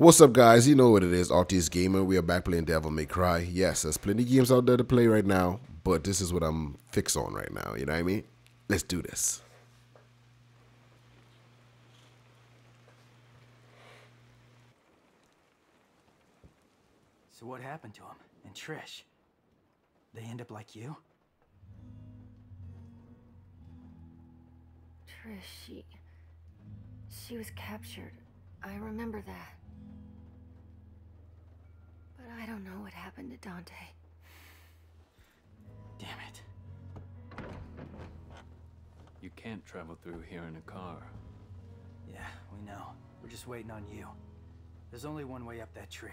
What's up, guys? You know what it is, Octeus Gamer. We are back playing Devil May Cry. Yes, there's plenty of games out there to play right now, but this is what I'm fixed on right now. You know what I mean? Let's do this. So what happened to him and Trish? They end up like you? Trish, she... She was captured. I remember that. But I don't know what happened to Dante. Damn it. You can't travel through here in a car. Yeah, we know. We're just waiting on you. There's only one way up that tree.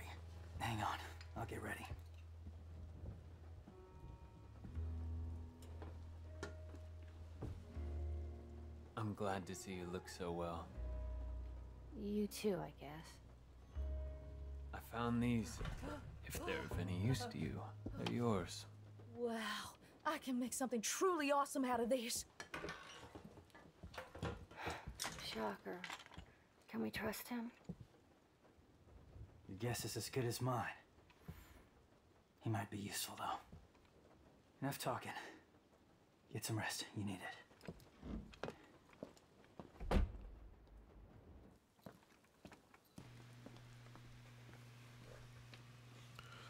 Hang on. I'll get ready. I'm glad to see you look so well. You too, I guess. I found these. If they're of any use to you, they're yours. Wow, I can make something truly awesome out of these. Shocker. Can we trust him? Your guess is as good as mine. He might be useful, though. Enough talking. Get some rest. You need it.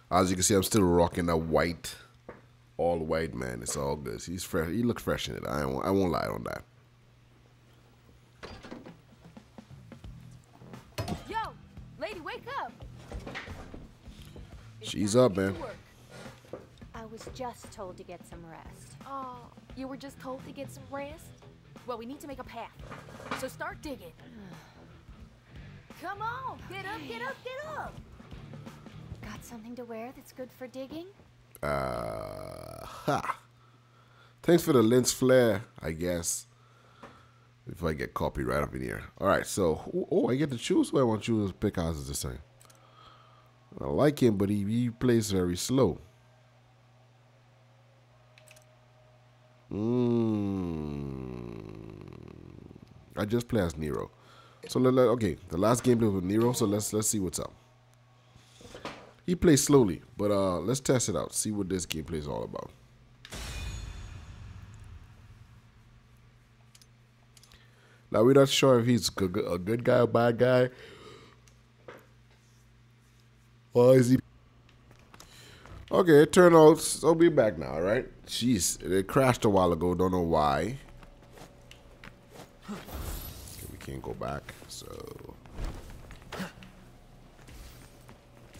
As you can see, I'm still rocking a white, all white man. It's all good. He's fresh. He looks fresh in it. I won't, I won't lie on that. Yo, lady, wake up! She's up, man. I was just told to get some rest. Oh, you were just told to get some rest? Well, we need to make a path. So start digging. Come on, get up, get up, get up! Got something to wear that's good for digging? Uh, ha. Thanks for the lens flare, I guess. If I get copyright up in here. All right, so oh, I get to choose who I want you to choose pick houses the same. I like him, but he, he plays very slow. Mm. I just play as Nero. So let, let, okay, the last game was with Nero, so let's let's see what's up. He plays slowly, but uh, let's test it out. See what this gameplay is all about. Now we're not sure if he's a good guy or bad guy. Or is he? Okay, it turned out. So be back now, right? Jeez, it crashed a while ago. Don't know why. Okay, we can't go back, so.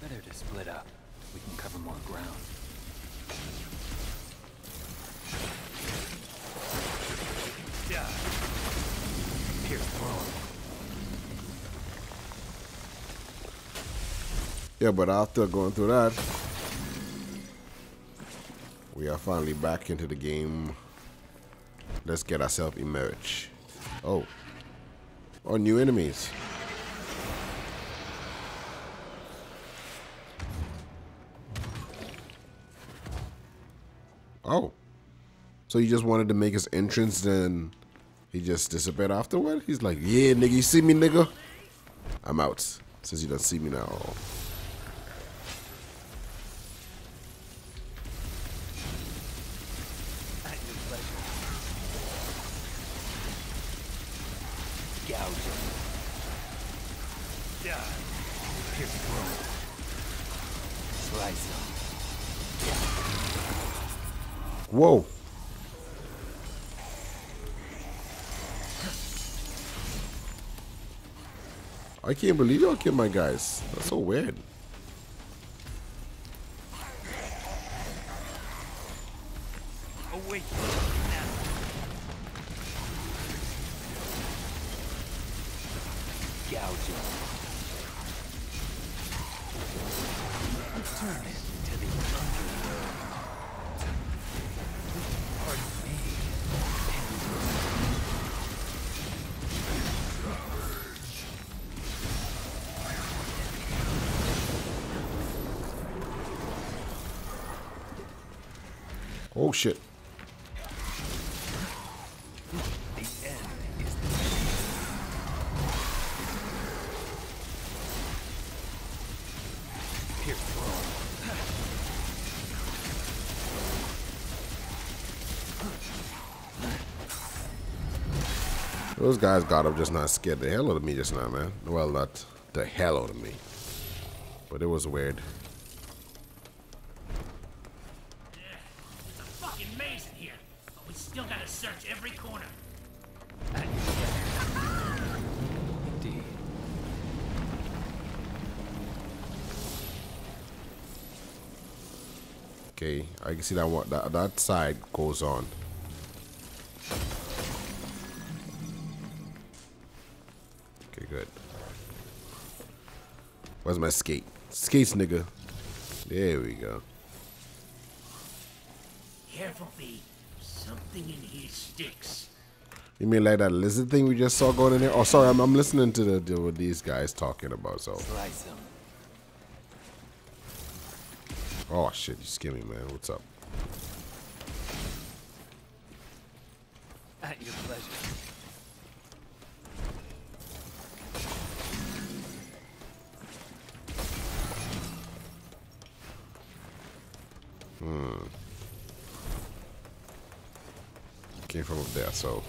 Better to split up. We can cover more ground. Yeah. Here's Yeah, but after going through that, we are finally back into the game. Let's get ourselves emerge. Oh. Oh, new enemies. So he just wanted to make his entrance, then he just disappeared afterward? He's like, yeah, nigga, you see me, nigga? I'm out. Since you don't see me now. Whoa. I can't believe y'all killed my guys. That's so weird. Oh shit. Those guys got up just not scared the hell out of me just now, man. Well, not the hell out of me. But it was weird. Okay, I can see that one. That, that side goes on. Okay, good. Where's my skate? Skates, nigga. There we go. Careful, V. Something in here sticks. You mean like that lizard thing we just saw going in there? Oh, sorry, I'm, I'm listening to the, the what these guys talking about. So, Slice him. Oh shit, you scared me, man. What's up? At your pleasure. Came from up there, so.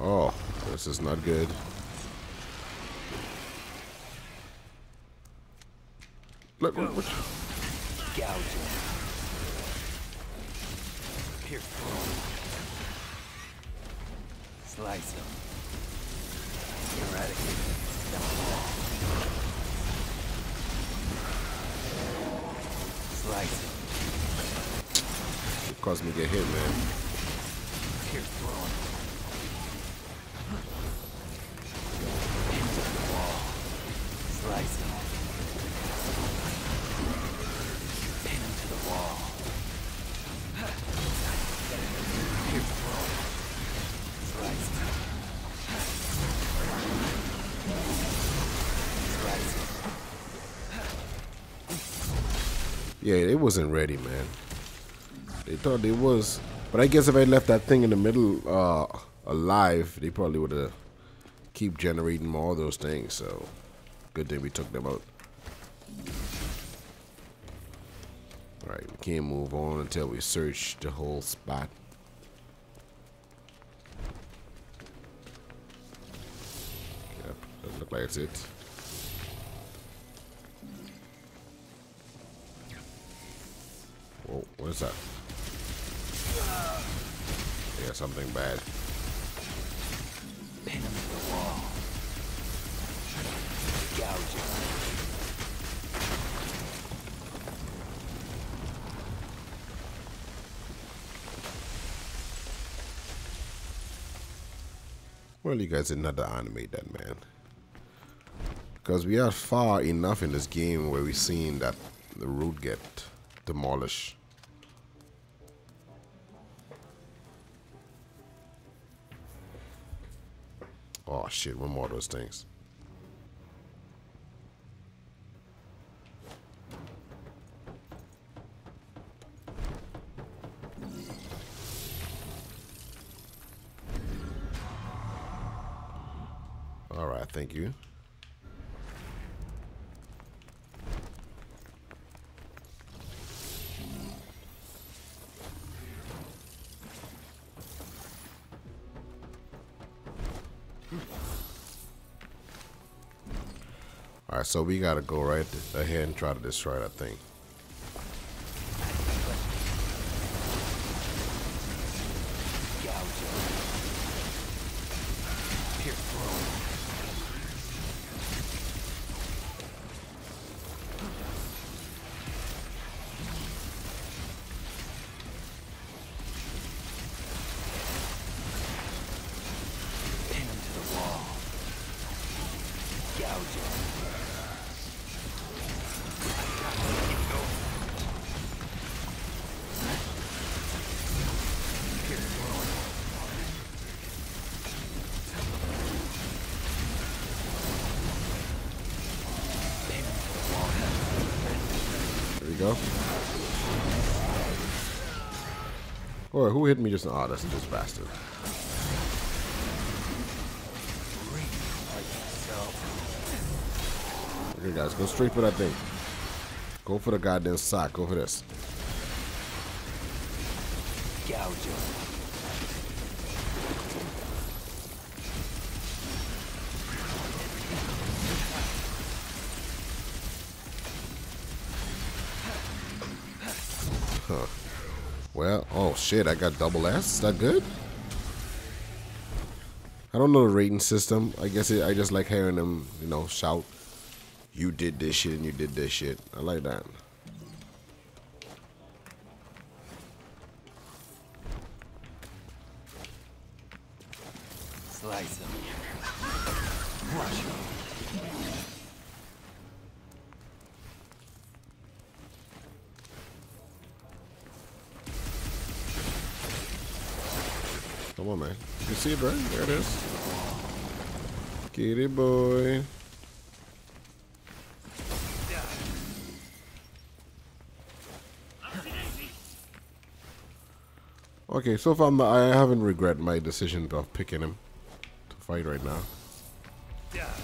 Oh, this is not good. Him. Pierce. Slice him. Eradicate him. Down the wall. Slice. It caused me to get hit, man. Pierce through Yeah, it wasn't ready, man. They thought it was, but I guess if I left that thing in the middle uh, alive, they probably would have keep generating more of those things. So, good thing we took them out. All right, we can't move on until we search the whole spot. Yep, that look like it's it. What is that? Yeah, something bad. Pin him to the wall. Gouge him. Well, you guys not animate that, man. Because we are far enough in this game where we've seen that the root get demolished. Shit, one more of those things. All right, thank you. So we gotta go right ahead and try to destroy that thing. Who hit me just now? Oh, that's this bastard. Okay, guys, go straight for that thing. Go for the goddamn sock. Go for this. Gouge him. Well, oh shit, I got double S. Is that good? I don't know the rating system. I guess it, I just like hearing them, you know, shout, "You did this shit and you did this shit." I like that. See it, right? There it is. It, boy. Okay, so far I'm- haven't regret my decision of picking him to fight right now. This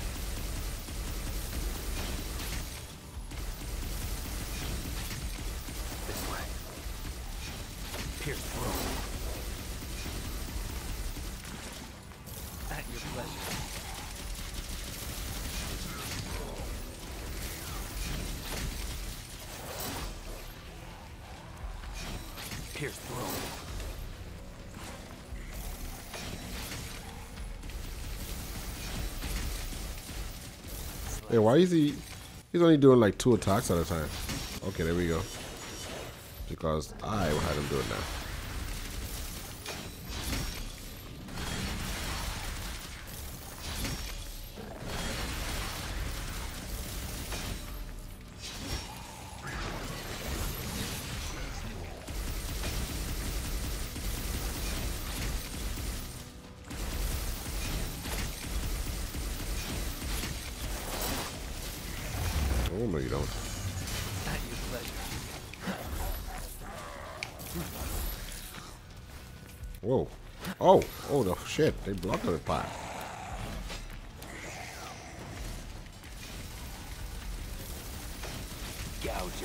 why is he? He's only doing like two attacks at a time. Okay, there we go. Because I had him do it now. No, you don't. At your pleasure. Whoa. Oh, oh the shit! They blocked the pot. Gouge.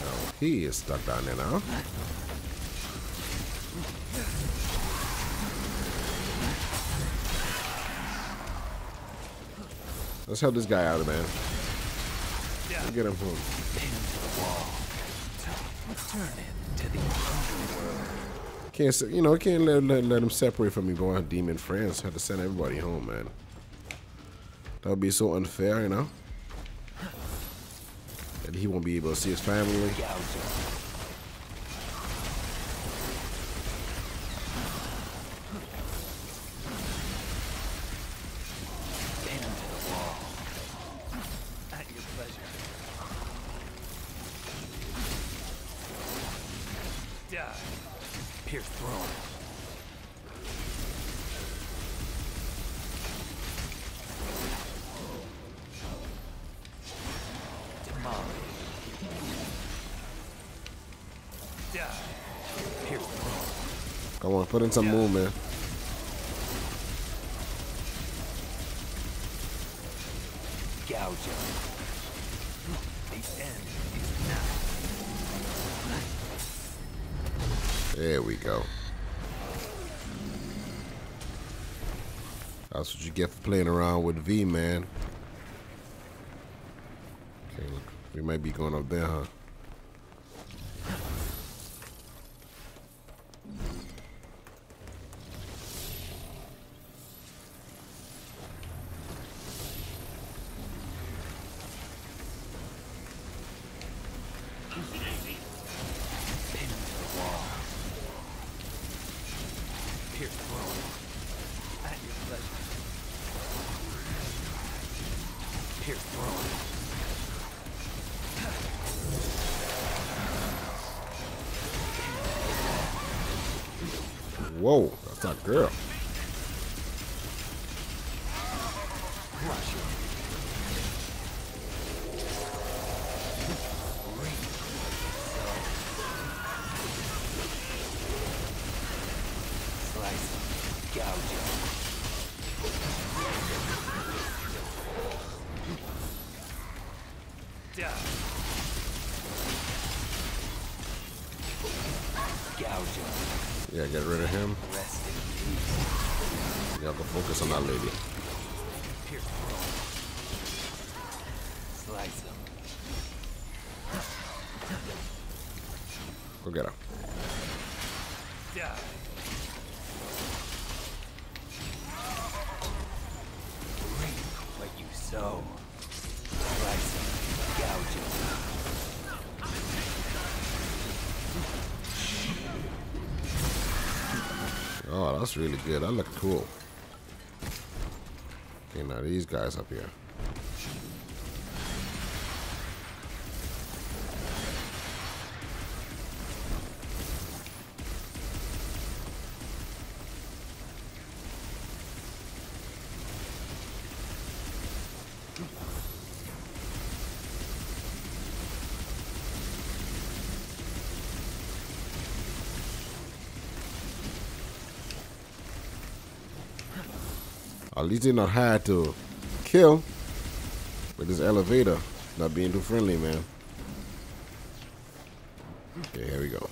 Oh, he is stuck down there now. Let's help this guy out, man. Let's get him home. Can't you know? Can't let, let let him separate from me, boy. Demon friends have to send everybody home, man. That would be so unfair, you know. That he won't be able to see his family. Come on, put in some movement. Gouge him. The end is now. There we go. That's what you get for playing around with V, man. Okay, look. We might be going up there, huh? Whoa, that's that girl. Yeah, get rid of him. Yeah, go focus on that lady. Go get her. Really good. That look cool. Okay, now these guys up here. At least they not hard to kill with this elevator not being too friendly, man. Okay, here we go.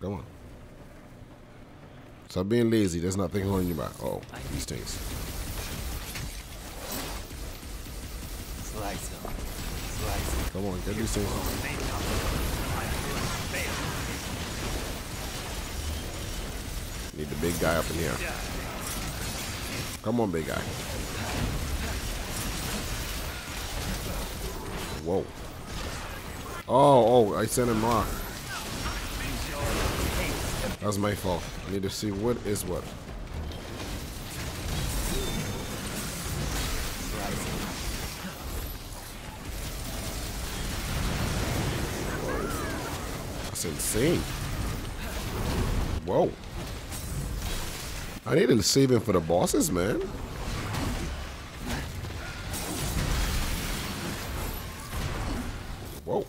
Come on. Stop being lazy. There's nothing holding you back. Oh, these things. Slice him. Slice him. Come on, get these things. Need the big guy up in here. Come on, big guy. Whoa. Oh, oh, I sent him off. That's my fault. I need to see what is what. That's insane. Whoa. I need to save him for the bosses, man. Whoa.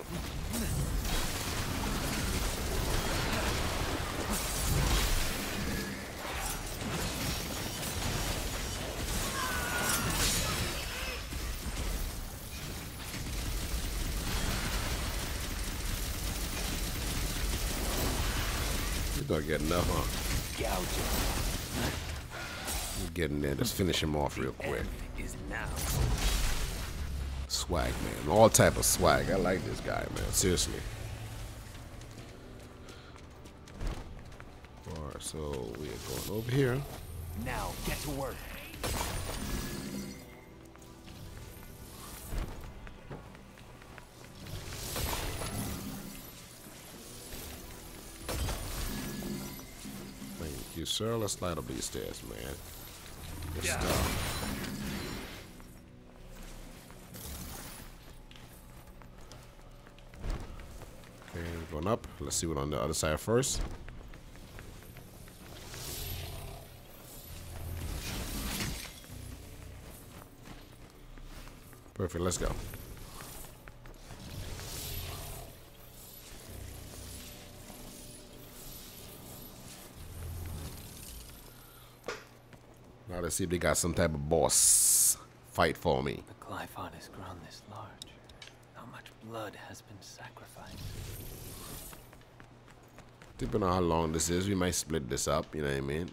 You're not getting enough, huh? Gouge him. Getting there, just finish him off real quick. Is now. Swag, man. All type of swag. I like this guy, man. Seriously. Alright, so we are going over here. Now get to work. Thank you, sir. Let's slide up these stairs, man. We're going up. Let's see what on the other side first. Perfect, let's go. Let's see if they got some type of boss fight for me. The Qliphoth has grown this large. How much blood has been sacrificed? Depending on how long this is, we might split this up, you know what I mean?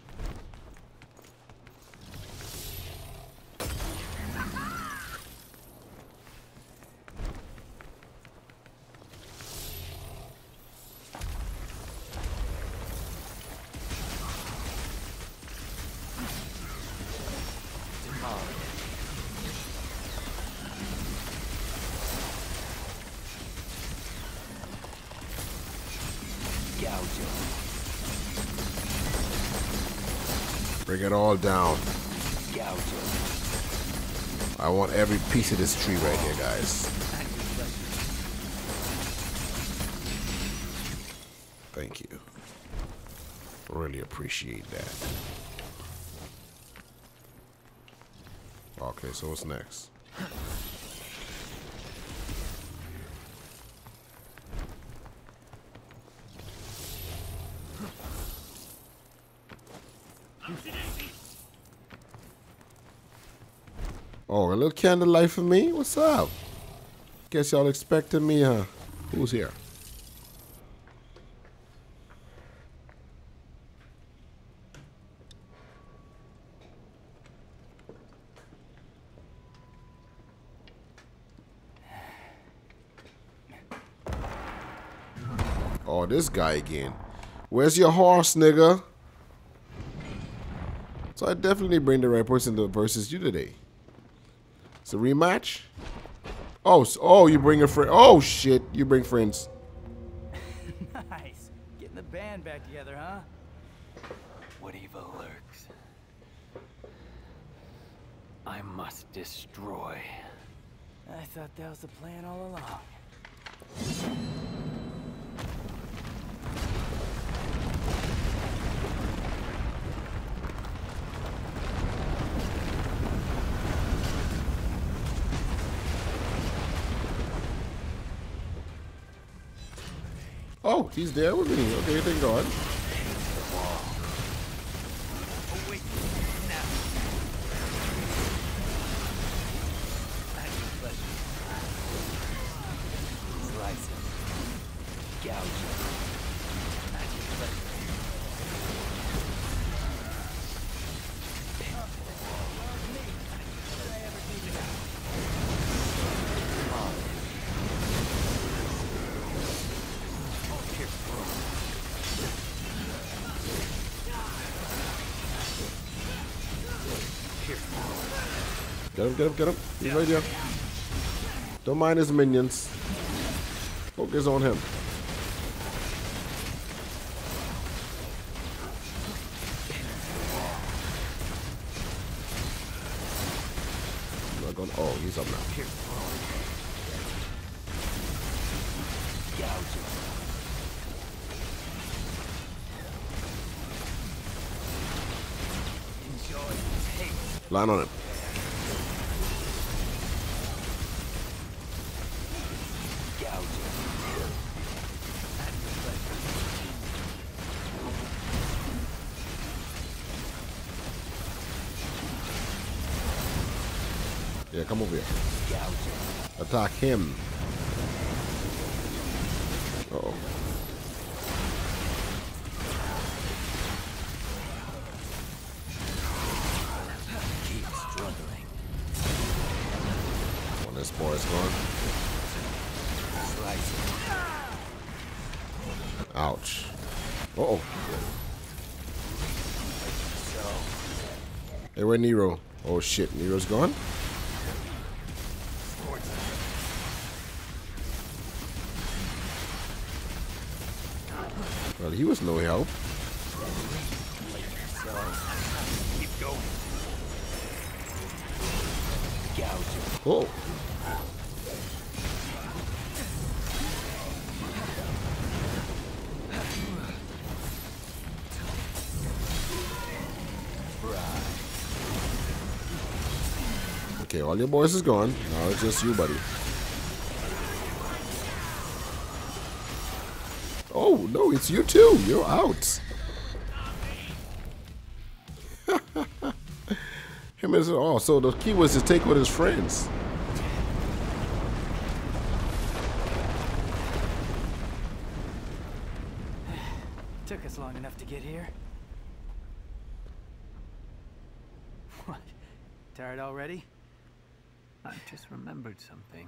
Bring it all down. I want every piece of this tree right here, guys. Thank you. Really appreciate that. Okay, so what's next? Oh, a little candlelight for me? What's up? Guess y'all expecting me, huh? Who's here? Oh, this guy again. Where's your horse, nigga? So I definitely bring the right person to versus you today. It's a rematch. Oh, so, oh, you bring a friend. Oh shit, you bring friends. nice. Getting the band back together, huh? What evil lurks? I must destroy. I thought that was the plan all along. Oh, he's there with me. Okay, thank God. Get him, get him, get him. He's right there. Don't mind his minions. Focus on him. I'm not gonna. Oh, he's up now. Line on him. Come over here. Attack him. Uh oh. When this boy's gone. Ouch. Uh oh. Hey, where Nero? Oh shit, Nero's gone? Well, he was no help. Oh. Okay, all your boys is gone. Now it's just you, buddy. No, it's you too. You're out. Him as oh, so the key was to take with his friends. Took us long enough to get here. What? Tired already? I just remembered something.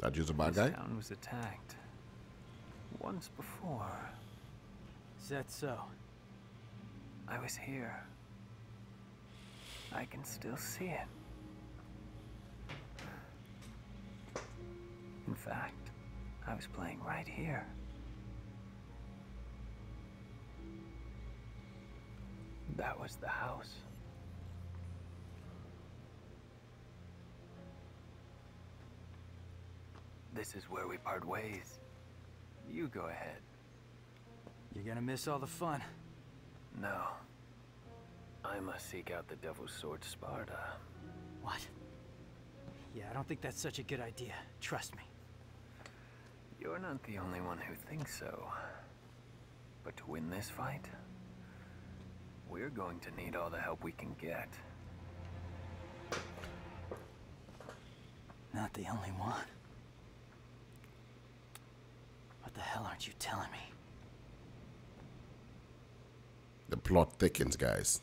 That you's a bad This guy. town was attacked. Once before. Is that so? I was here. I can still see it. In fact, I was playing right here. That was the house. This is where we part ways. You go ahead. You're gonna miss all the fun. No. I must seek out the Devil's Sword Sparda. What? Yeah, I don't think that's such a good idea. Trust me. You're not the only one who thinks so. But to win this fight, We're going to need all the help we can get. Not the only one. The hell aren't you telling me? The plot thickens, guys.